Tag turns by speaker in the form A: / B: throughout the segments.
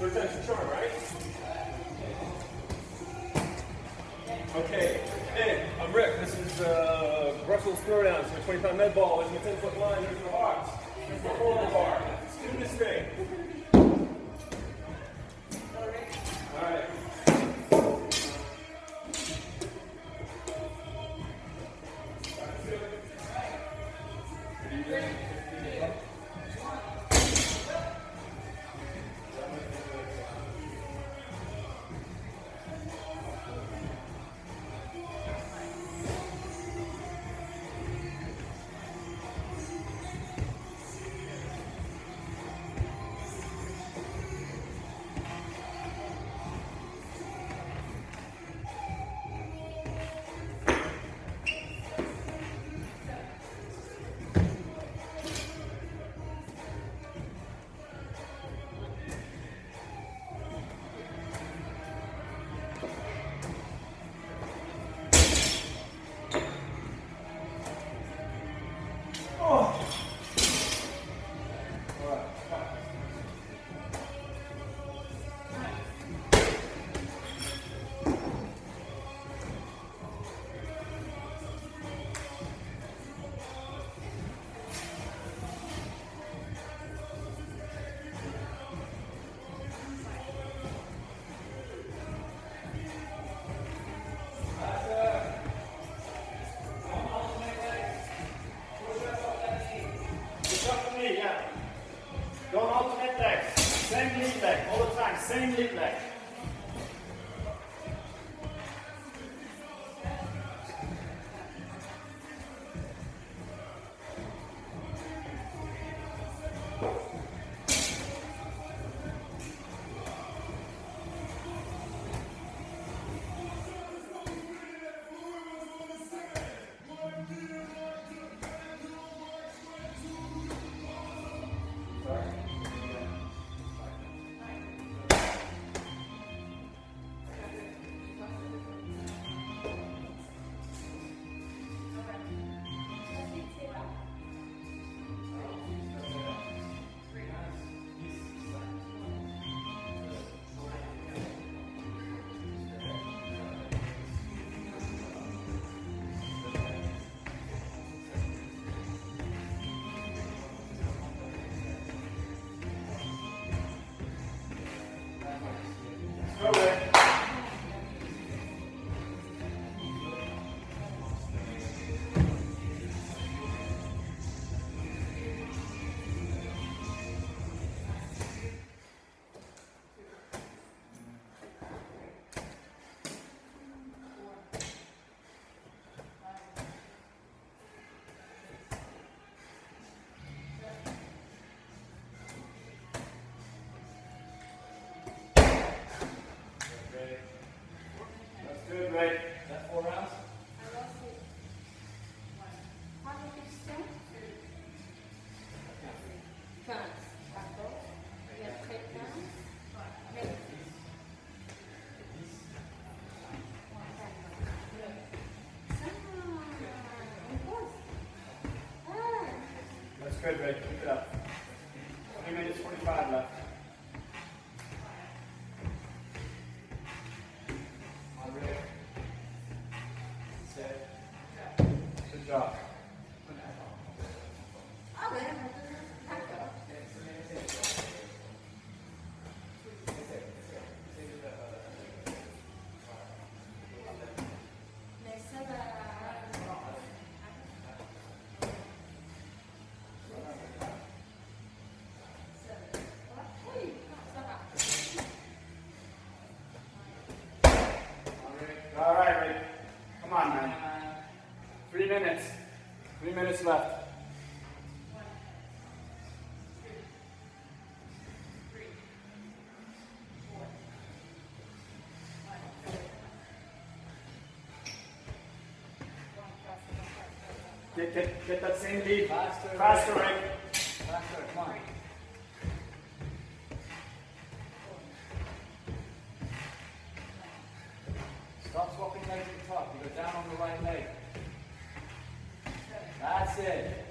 A: Retention charm, right? Okay. Hey, I'm Rick. This is uh, Brussels a 20 pound med ball. There's my 10 foot line. There's the box. There's the forward bar.
B: Same lead leg. Good, Ray. Keep it up. 20 minutes, 45 left.
C: On Rick. Set.
B: Good
C: job.
B: Get, get, get that same lead.
C: Faster, Faster,
B: Rick.
C: Faster, come on. Stop swapping legs at the top. You go down on the right leg. That's it.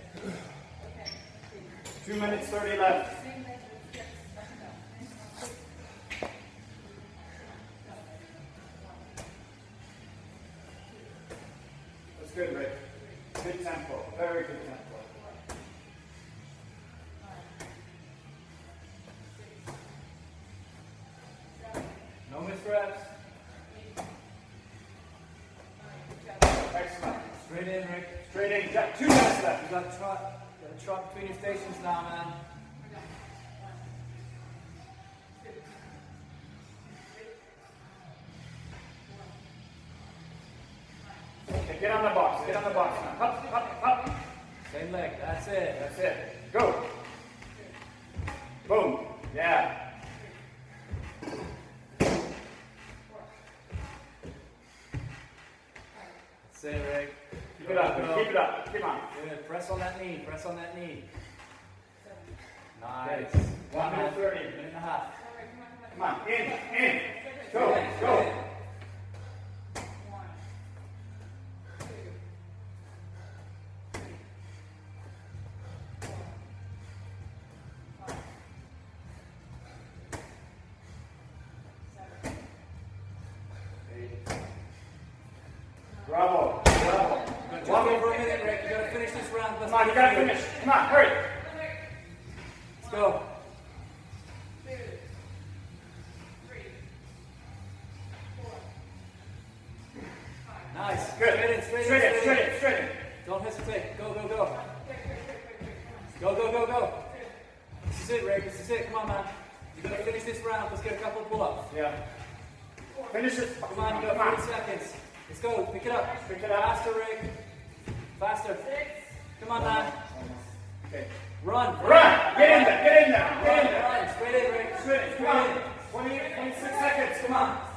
B: Two minutes, 30 left.
C: Straight in, Rick.
B: Straight in. You got two minutes left.
C: You got a trot, got a trot between your stations now, man.
B: Okay, get on the box. Get on the box now. Up, up, up.
C: Same leg. That's it.
B: That's it. Go. Boom. Yeah.
C: It, Rick. Keep it up. Keep it
B: up. Come on.
C: Good. Press on that knee. Press on that knee. Nice. One minute thirty. Minute and a half.
B: Come on. In. In. Go. Go. Just
C: over a minute, Rick. You gotta finish this round. Let's Come on. You gotta finish.
B: Come on. Hurry.
C: Let's go. Nice. Good. Straight in, straight in, Straight in. straight Straight in.
B: in. Straight in.
C: Don't hesitate. Go, go, go. Go, go, go, go. This is it, Rick. This is it. Come on, man. You gotta finish this round. Let's get a couple of pull-ups.
B: Yeah. Finish it. Come on, you got Come
C: 40 seconds. Let's go. Pick it up. Pick
B: it up.
C: Faster, Rick. Faster. Six. Come on, man.
B: Okay.
C: Run. Run. Get in there. Get
B: in there. Get in there.
C: Run. Straight in, Rick. Straight in. Come on.
B: 20, 26 seconds. Come on.